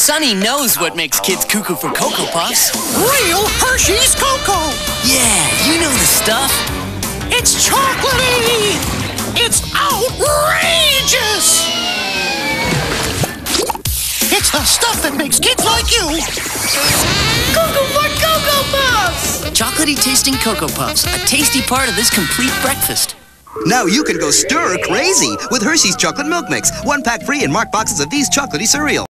Sonny knows what makes kids cuckoo for Cocoa Puffs. Real Hershey's Cocoa. Yeah, you know the stuff. It's chocolatey. It's outrageous. It's the stuff that makes kids like you. Cuckoo for Cocoa Puffs! Chocolatey tasting Cocoa Puffs, a tasty part of this complete breakfast. Now you can go stir crazy with Hershey's Chocolate Milk Mix. One pack free in marked boxes of these chocolatey cereal.